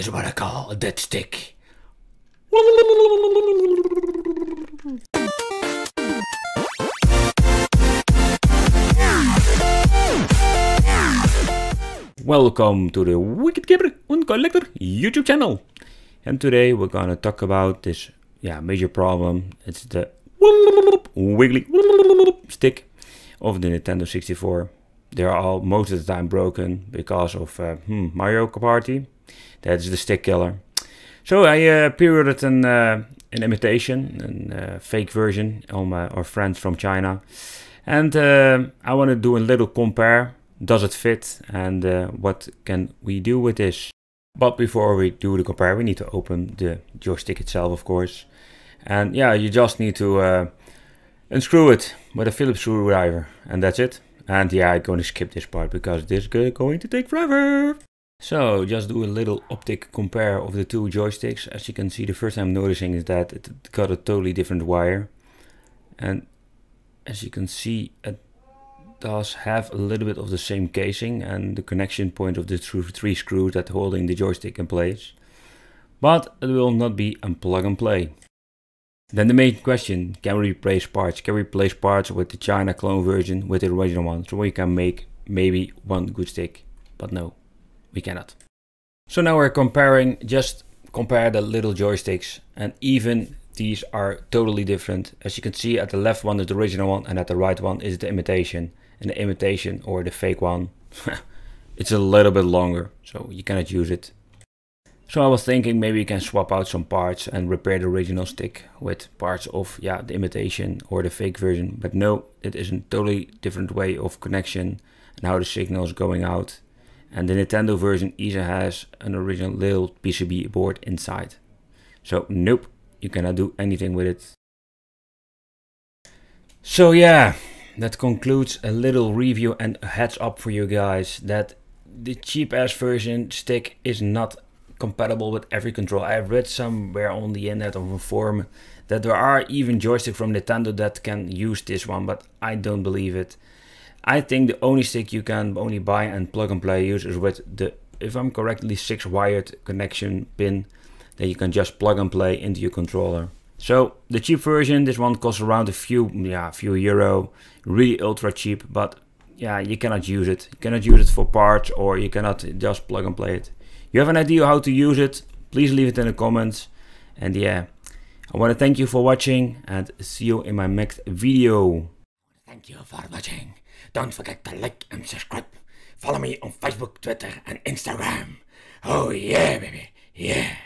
Is what I call a dead stick. Welcome to the Wicked Gamer and Collector YouTube channel. And today we're gonna talk about this yeah major problem. It's the wiggly stick of the Nintendo 64. They're all most of the time broken because of uh, hmm, Mario Party. That's the stick killer. So I uh, perioded an, uh, an imitation, a uh, fake version on our friends from China. And uh, I want to do a little compare. Does it fit? And uh, what can we do with this? But before we do the compare, we need to open the joystick itself, of course. And yeah, you just need to uh, unscrew it with a Phillips screwdriver. And that's it. And yeah, I'm going to skip this part because this is going to take forever. So just do a little optic compare of the two joysticks. As you can see, the first thing I'm noticing is that it got a totally different wire. And as you can see, it does have a little bit of the same casing and the connection point of the three screws that holding the joystick in place. But it will not be a plug and play. Then the main question, can we replace parts? Can we replace parts with the China clone version with the original one? So we can make maybe one good stick, but no we cannot. So now we're comparing, just compare the little joysticks and even these are totally different. As you can see at the left one is the original one and at the right one is the imitation. And the imitation or the fake one, it's a little bit longer so you cannot use it. So I was thinking maybe you can swap out some parts and repair the original stick with parts of yeah the imitation or the fake version. But no, it is a totally different way of connection and how the signal is going out and the Nintendo version either has an original little PCB board inside. So nope, you cannot do anything with it. So yeah, that concludes a little review and a heads up for you guys that the cheap ass version stick is not compatible with every control. I've read somewhere on the internet of a forum that there are even joysticks from Nintendo that can use this one, but I don't believe it. I think the only stick you can only buy and plug and play use is with the, if I'm correctly, six wired connection pin that you can just plug and play into your controller. So the cheap version, this one costs around a few, yeah, a few euro, really ultra cheap, but yeah, you cannot use it. You cannot use it for parts or you cannot just plug and play it. You have an idea how to use it, please leave it in the comments. And yeah, I want to thank you for watching and see you in my next video. Thank you for watching. Don't forget to like and subscribe. Follow me on Facebook, Twitter, and Instagram. Oh yeah, baby. Yeah.